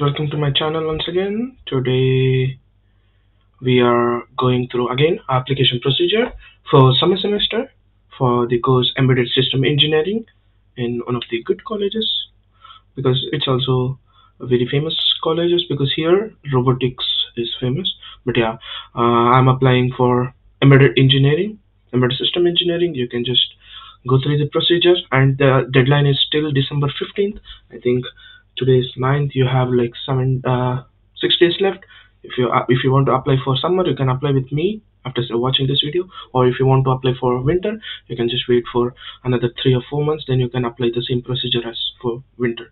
welcome to my channel once again. Today we are going through again application procedure for summer semester for the course Embedded System Engineering in one of the good colleges because it's also a very famous colleges because here robotics is famous. But yeah, uh, I'm applying for embedded engineering, embedded system engineering. You can just go through the procedure and the deadline is still December 15th. I think today is 9th you have like seven uh, six days left. If you uh, if you want to apply for summer you can apply with me after watching this video. Or if you want to apply for winter you can just wait for another three or four months then you can apply the same procedure as for winter.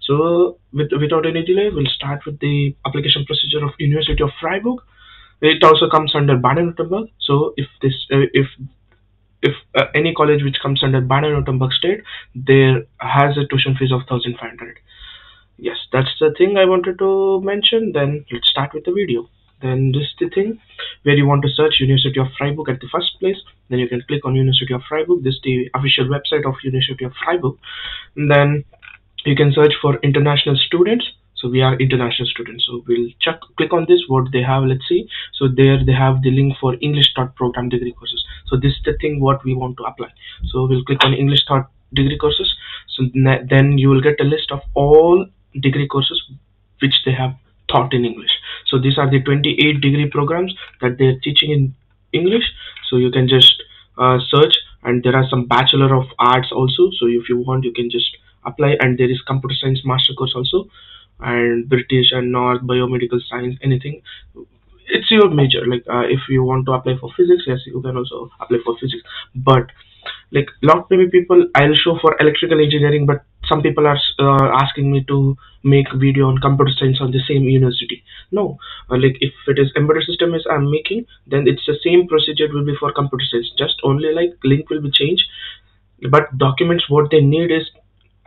So with, without any delay we'll start with the application procedure of University of Freiburg. It also comes under Baden-Württemberg. So if this uh, if if uh, any college which comes under Baden-Württemberg state there has a tuition fees of 1500 yes that's the thing I wanted to mention. Then let's start with the video. Then this is the thing where you want to search University of Freiburg at the first place. Then you can click on University of Freiburg. This is the official website of University of Freiburg. And then you can search for international students. So we are international students. So we'll check click on this what they have let's see. So there they have the link for English Thought program degree courses. So this is the thing what we want to apply. So we'll click on English Thought degree courses. So then you will get a list of all degree courses which they have taught in English. So these are the 28 degree programs that they're teaching in English. So you can just uh, search and there are some Bachelor of Arts also. So if you want, you can just apply and there is computer science master course also and British and North biomedical science anything it's your major like uh, if you want to apply for physics yes you can also apply for physics but like lot many people I'll show for electrical engineering but some people are uh, asking me to make video on computer science on the same university. No. Uh, like if it is embedded system is i'm making then it's the same procedure will be for computer science. Just only like link will be changed. But documents what they need is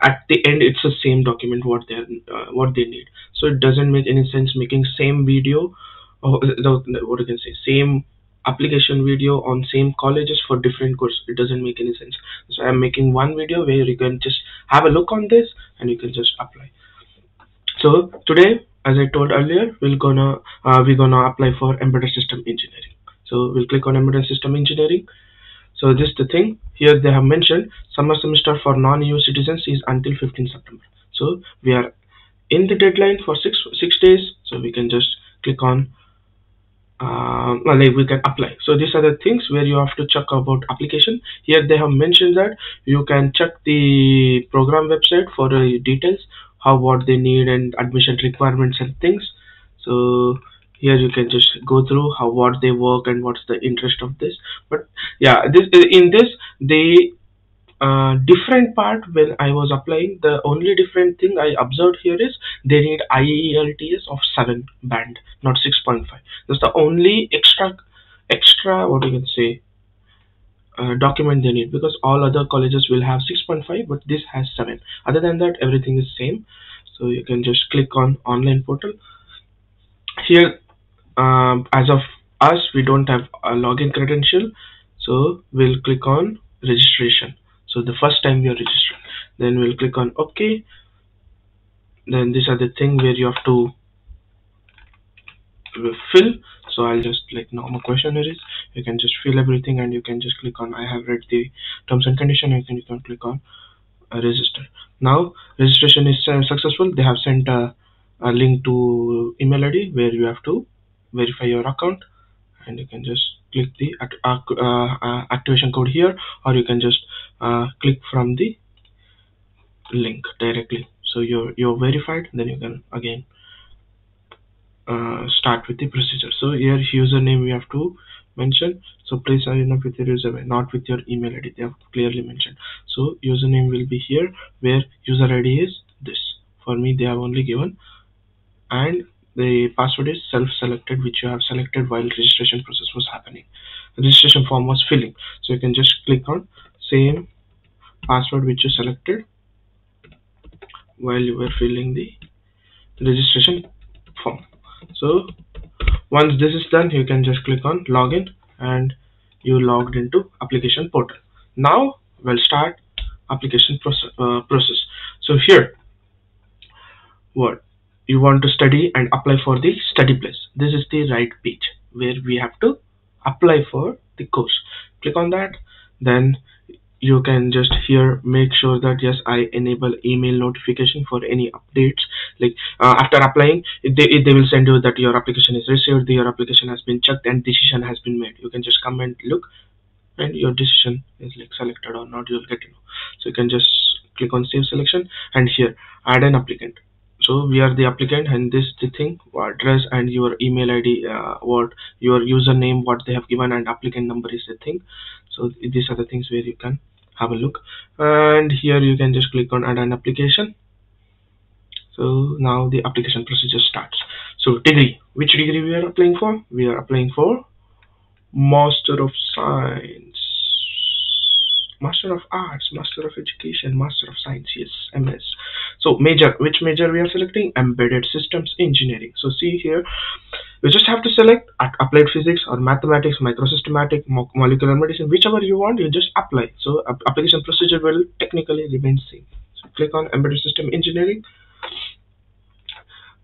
at the end it's the same document what they uh, what they need. So it doesn't make any sense making same video or what you can say same application video on same colleges for different courses it doesn't make any sense. So i'm making one video where you can just have a look on this and you can just apply. So today as i told earlier we're gonna uh, we're gonna apply for embedded system engineering. So we'll click on embedded system engineering. So this is the thing. Here they have mentioned summer semester for non-EU citizens is until 15 September. So we are in the deadline for six six days. So we can just click on uh, like we can apply. So these are the things where you have to check about application. Here they have mentioned that you can check the program website for the details how what they need and admission requirements and things. So here you can just go through how what they work and what's the interest of this. But yeah this in this they uh, different part when I was applying the only different thing I observed here is they need IELTS of 7 band not 6.5 that's the only extra extra what you can say uh, document they need because all other colleges will have 6.5 but this has 7 other than that everything is same. So you can just click on online portal. Here um, as of us we don't have a login credential. So we'll click on registration so the first time you're registering then we'll click on ok. Then these are the thing where you have to fill. So I'll just like normal questionnaire is you can just fill everything and you can just click on I have read the terms and condition and then you can click on uh, register. Now registration is uh, successful. They have sent a, a link to email ID where you have to verify your account and you can just click the act uh, uh, activation code here or you can just uh, click from the link directly. So you're you're verified then you can again uh, start with the procedure. So here username we have to mention. So please sign up with your username not with your email id they have clearly mentioned. So username will be here where user id is this. For me they have only given and the password is self-selected which you have selected while registration process was happening. The registration form was filling. So you can just click on same password which you selected while you were filling the registration form. So once this is done you can just click on login and you logged into application portal. Now we'll start application uh, process. so here what you want to study and apply for the study place. This is the right page where we have to apply for the course. Click on that. Then you can just here make sure that yes I enable email notification for any updates. Like uh, after applying they, they will send you that your application is received your application has been checked and decision has been made. You can just come and look and your decision is like selected or not. You'll get to know. So you can just click on save selection and here add an applicant so we are the applicant and this the thing address and your email id uh, what your username what they have given and applicant number is the thing. So these are the things where you can have a look. And here you can just click on add an application. So now the application procedure starts. So degree. Which degree we are applying for? We are applying for master of science master of arts master of education master of science yes ms so major which major we are selecting? Embedded systems engineering. So see here you just have to select applied physics or mathematics microsystematic molecular medicine whichever you want you just apply. So application procedure will technically remain same. So click on embedded system engineering.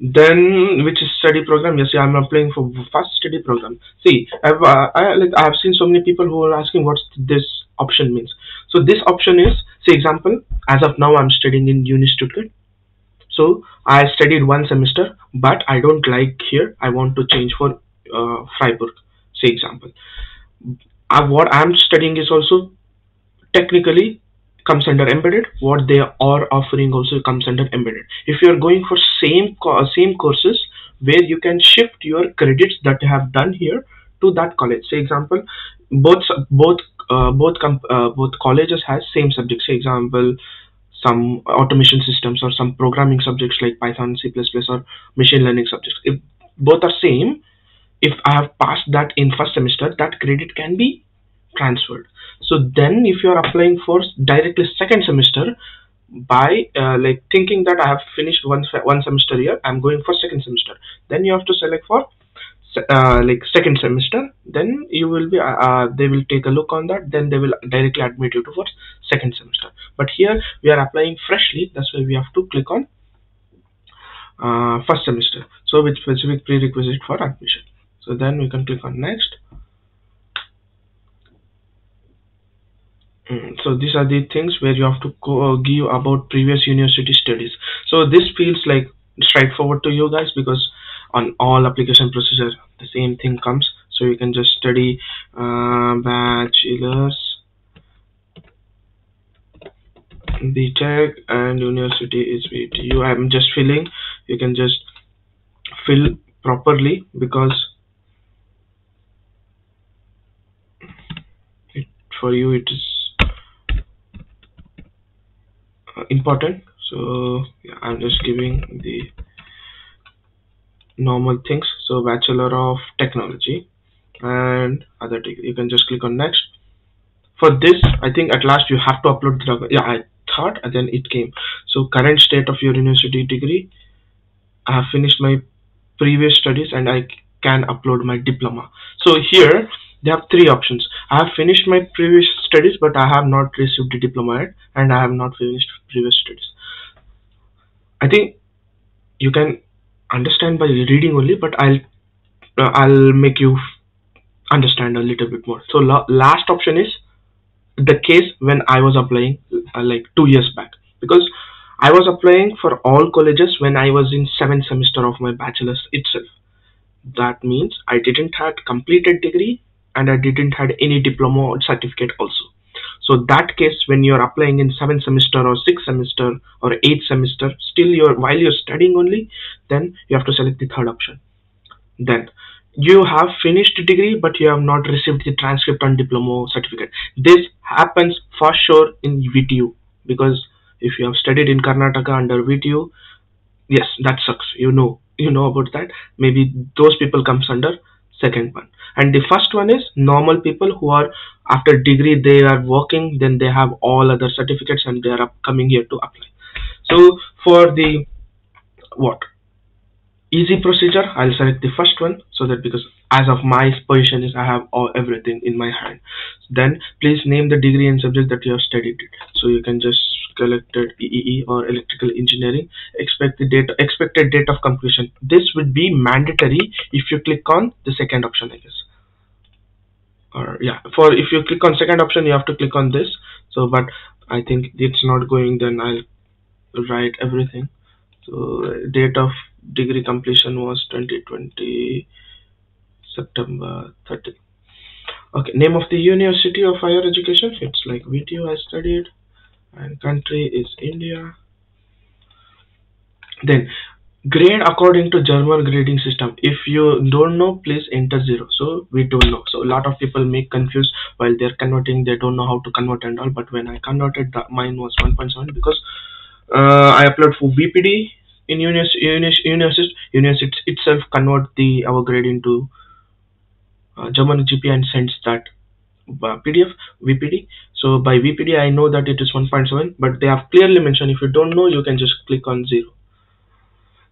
Then which study program? Yes i'm applying for first study program. See i've uh, I, like i have seen so many people who are asking what this option means. So this option is say example as of now i'm studying in uni stuttgart. So i studied one semester but i don't like here. I want to change for uh, freiburg say example. Uh, what i'm studying is also technically comes under embedded. What they are offering also comes under embedded. If you are going for same same courses where you can shift your credits that you have done here to that college. Say example both both uh, both uh, both colleges has same subjects say example some automation systems or some programming subjects like Python, C++ or machine learning subjects. If both are same, if I have passed that in first semester, that credit can be transferred. So then if you are applying for directly second semester, by uh, like thinking that I have finished one, one semester here, I'm going for second semester. Then you have to select for uh, like second semester then you will be uh, uh, they will take a look on that then they will directly admit you to for second semester. But here we are applying freshly that's why we have to click on uh, first semester. So with specific prerequisite for admission. So then we can click on next. Mm, so these are the things where you have to go, uh, give about previous university studies. So this feels like straightforward to you guys because on all application procedure the same thing comes so you can just study uh, bachelor's BTech and university is VTU I'm just filling. You can just fill properly because it, for you it is uh, important. So yeah, I'm just giving the normal things. So bachelor of technology and other degree you can just click on next. For this i think at last you have to upload the yeah i thought and then it came. So current state of your university degree i have finished my previous studies and i can upload my diploma. So here they have three options. I have finished my previous studies but i have not received the diploma yet and i have not finished previous studies. I think you can understand by reading only but i'll uh, i'll make you understand a little bit more. So la last option is the case when i was applying uh, like two years back. Because i was applying for all colleges when i was in seventh semester of my bachelor's itself. That means i didn't had completed degree and i didn't had any diploma or certificate also. So that case when you're applying in seventh semester or sixth semester or eighth semester still you're while you're studying only then you have to select the third option. Then you have finished degree but you have not received the transcript and diploma certificate. This happens for sure in VTU because if you have studied in Karnataka under VTU yes that sucks. You know you know about that. Maybe those people comes under second one. And the first one is normal people who are after degree they are working then they have all other certificates and they are coming here to apply. So for the what easy procedure. I'll select the first one so that because as of my position is I have all everything in my hand. Then please name the degree and subject that you have studied so you can just collected EEE or electrical engineering. Expect the date expected date of completion. This would be mandatory if you click on the second option I guess. Or yeah for if you click on second option you have to click on this. So but I think it's not going then I'll write everything so date of degree completion was 2020 September 30 okay name of the university of higher education. It's like VTU I studied. And country is India. Then grade according to German grading system. If you don't know please enter zero. So we don't know. So a lot of people make confused while they're converting. They don't know how to convert and all. But when I converted mine was 1.7 because uh, I upload for VPD in uni-assist, uni-assist itself convert the our grade into uh, German GPA and sends that uh, PDF VPD so by VPD I know that it is 1.7 but they have clearly mentioned if you don't know you can just click on 0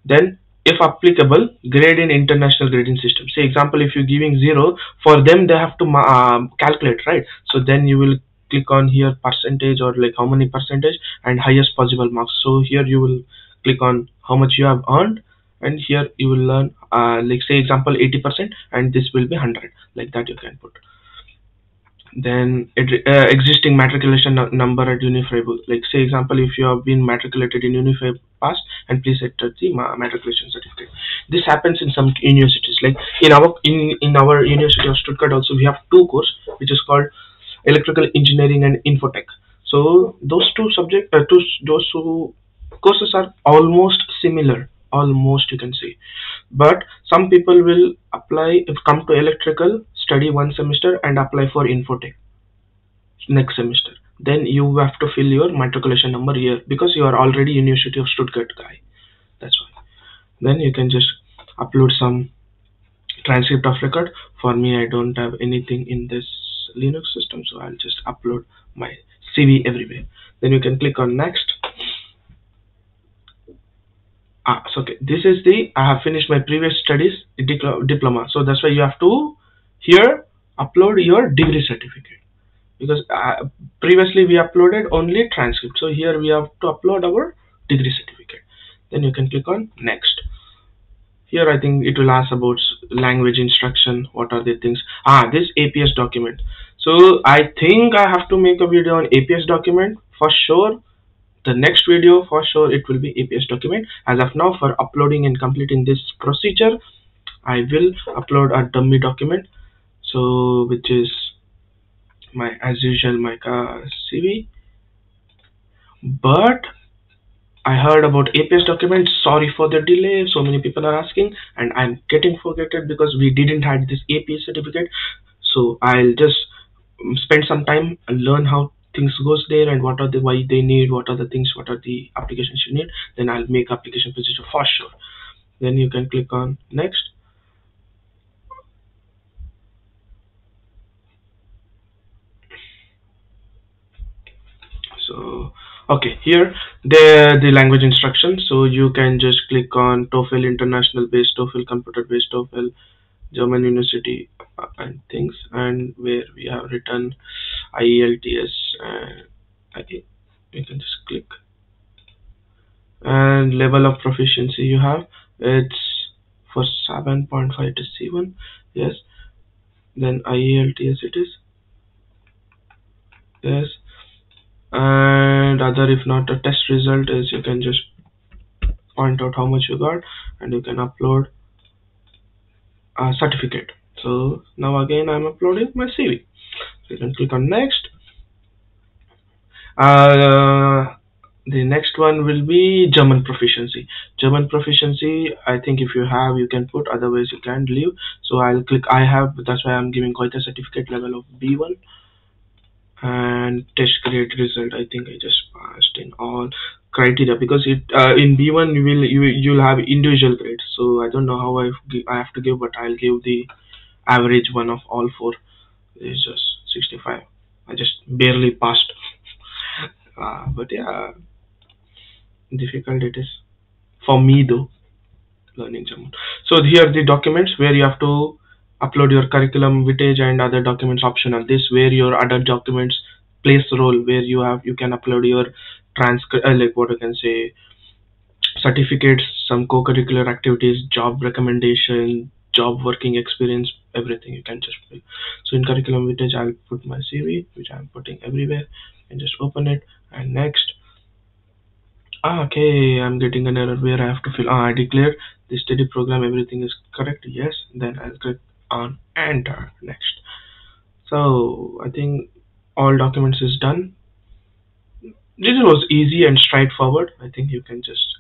then if applicable grade in international grading system. Say example if you're giving 0 for them they have to uh, calculate right? So then you will click on here percentage or like how many percentage and highest possible marks. So here you will click on how much you have earned and here you will learn uh, like say example 80 percent and this will be 100 like that you can put then uh, existing matriculation number at Unify. Like say example, if you have been matriculated in Unify past, and please enter the matriculation certificate. This happens in some universities. Like in our in in our University of Stuttgart also we have two courses which is called electrical engineering and infotech. So those two subject uh, two those two courses are almost similar almost you can say. But some people will apply come to electrical study one semester and apply for infotech next semester. Then you have to fill your matriculation number here because you are already University of Stuttgart guy. That's why then you can just upload some transcript of record. For me I don't have anything in this Linux system so I'll just upload my CV everywhere. Then you can click on next ah so okay. This is the I have finished my previous studies diploma. So that's why you have to here upload your degree certificate. Because uh, previously we uploaded only transcript. So here we have to upload our degree certificate. Then you can click on next. Here I think it will ask about language instruction what are the things. Ah this APS document. So I think I have to make a video on APS document for sure the next video for sure it will be APS document. As of now for uploading and completing this procedure I will upload a dummy document. So which is my as usual my CV but I heard about APS document. Sorry for the delay. So many people are asking and I'm getting forgetted because we didn't had this APS certificate. So I'll just um, spend some time and learn how things goes there and what are the why they need what are the things what are the applications you need then I'll make application procedure for sure. Then you can click on next. So okay here the the language instructions so you can just click on TOEFL international based TOEFL computer based TOEFL German university uh, and things and where we have written IELTS and okay you can just click. And level of proficiency you have it's for 7.5 to C1 yes. Then IELTS it is yes. And other if not a test result is you can just point out how much you got and you can upload a certificate. So now again I'm uploading my CV so you can click on next. Uh, the next one will be German proficiency. German proficiency I think if you have you can put otherwise you can leave. So I'll click I have that's why I'm giving Goethe certificate level of B1 and test grade result I think I just passed in all criteria. Because it uh, in B1 you will you you'll have individual grades. So I don't know how I I have to give but I'll give the average one of all four. It's just 65 I just barely passed. Uh, but yeah difficult it is. For me though learning German so here the documents where you have to upload your curriculum vitae and other documents optional this where your other documents plays role where you have you can upload your transcript uh, like what I can say certificates, some co-curricular activities, job recommendation, job working experience, everything you can just fill. So in curriculum vitae, I'll put my CV, which I'm putting everywhere, and just open it and next. Ah, okay, I'm getting an error where I have to fill. Ah, I declare the study program, everything is correct. Yes, then I'll click on enter next. So I think all documents is done. This was easy and straightforward. I think you can just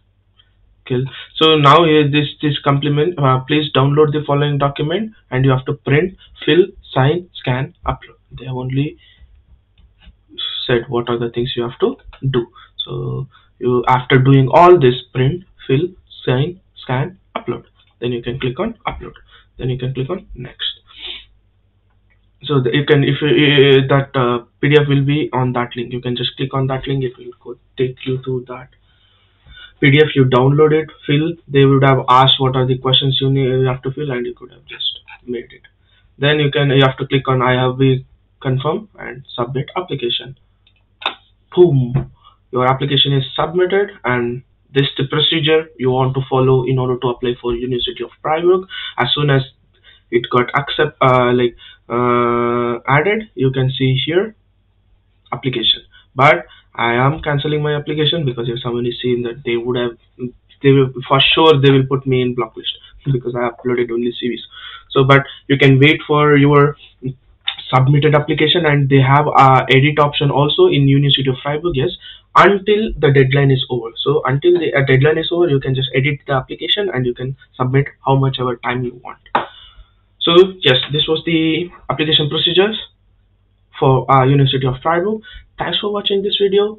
kill so now here this this complement uh, please download the following document and you have to print fill sign scan upload they have only said what are the things you have to do so you after doing all this print fill sign scan upload then you can click on upload then you can click on next. So you can if uh, that uh, pdf will be on that link. You can just click on that link. It will go take you to that PDF you download it, fill, they would have asked what are the questions you, need, you have to fill and you could have just made it. Then you can, you have to click on I have been confirm and submit application. Boom, your application is submitted and this is the procedure you want to follow in order to apply for University of Freiburg. As soon as it got accept, uh, like uh, added, you can see here application. But I am canceling my application because if someone is seeing that they would have they will for sure they will put me in blacklist because I uploaded only CVs. So but you can wait for your submitted application and they have a edit option also in University of Freiburg yes until the deadline is over. So until the uh, deadline is over you can just edit the application and you can submit how much ever time you want. So yes this was the application procedures for uh, University of Freiburg. Thanks for watching this video.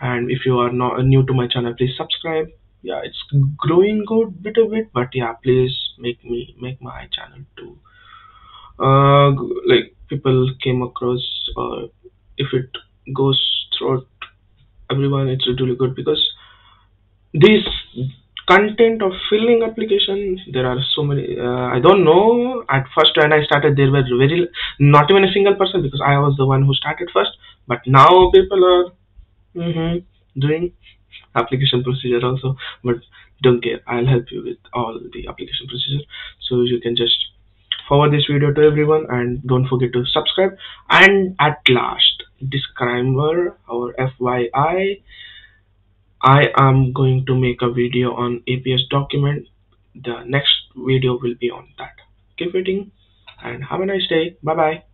And if you are not new to my channel please subscribe. Yeah it's growing good bit of bit but yeah please make me make my channel too. Uh like people came across uh if it goes through everyone it's really good because this content of filling application there are so many uh, i don't know. At first when i started there were very not even a single person because i was the one who started first. But now people are mm -hmm, doing application procedure also. But don't care i'll help you with all the application procedure. So you can just forward this video to everyone and don't forget to subscribe. And at last disclaimer or fyi I am going to make a video on APS document. The next video will be on that. Keep waiting and have a nice day. Bye bye.